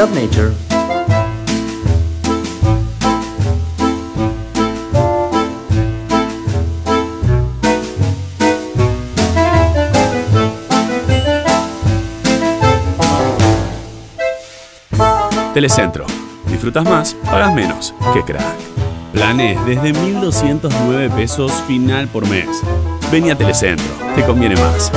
of nature. Telecentro. Disfrutas más, pagas menos. ¡Qué crack! Planes desde 1.209 pesos final por mes. Vení a Telecentro, te conviene más.